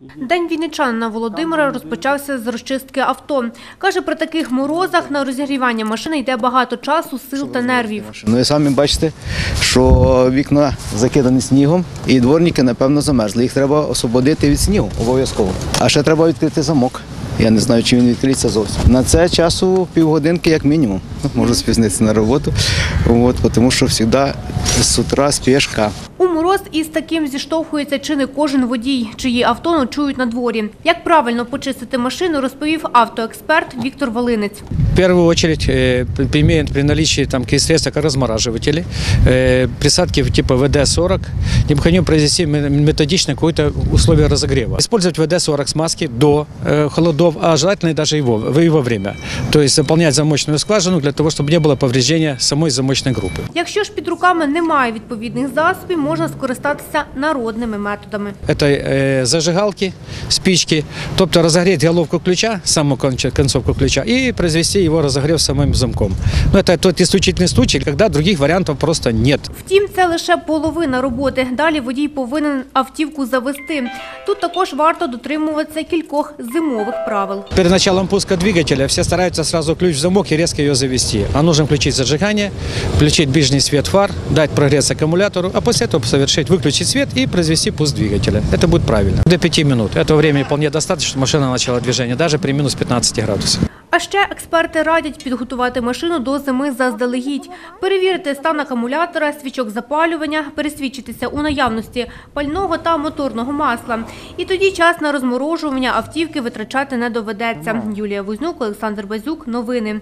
День вінничанина Володимира розпочався з розчистки авто. Каже, при таких морозах на розігрівання машини йде багато часу, сил та нервів. Ну і самі бачите, що вікна закидані снігом, і дворники, напевно, замерзли. Їх треба освободити від снігу обов'язково. А ще треба відкрити замок. Я не знаю, чи він відкриється зовсім. На це часу півгодинки як мінімум. Можу спізнитися на роботу, От, тому що завжди з утра спішка. У мороз із таким зіштовхується чи не кожен водій, чиї авто ночують на дворі. Як правильно почистити машину, розповів автоексперт Віктор Волинець. В первую очередь, э, при- имея при наличии там каких средств, как размораживатели, э, присадки типа ВД-40, необходимо произвести ме- методично какое-то условие разогрева. Использовать ВД-40 смазки до э, холодов, а желательно даже и во, и во время. То есть заполнять замочную скважину для того, чтобы не было повреждения самой замочной группы. Якщо ж під руками немає відповідних засобів, можна скористатися народними методами. Это э, зажигалки, спички, тобто разогреть головку ключа, саму конч- концовку ключа, и произвести его разогрев самим замком. Но это тот исключительный случай, когда других вариантов просто нет. Втім, це лише половина роботи. Далі водій повинен автівку завести. Тут також варто дотримуватися кількох зимових правил. Перед началом пуска двигателя все стараются сразу ключ в замок и резко ее завести. А нужно включить зажигание, включить ближний свет фар, дать прогреться аккумулятору, а после этого совершить, выключить свет и произвести пуск двигателя. Это будет правильно. До 5 минут. Этого времени вполне достаточно, чтобы машина начала движение, даже при минус 15 градусах. А ще експерти радять підготувати машину до зими заздалегідь, перевірити стан акумулятора, свічок запалювання, пересвідчитися у наявності пального та моторного масла. І тоді час на розморожування автівки витрачати не доведеться. Юлія Вознюк, Олександр Базюк. Новини.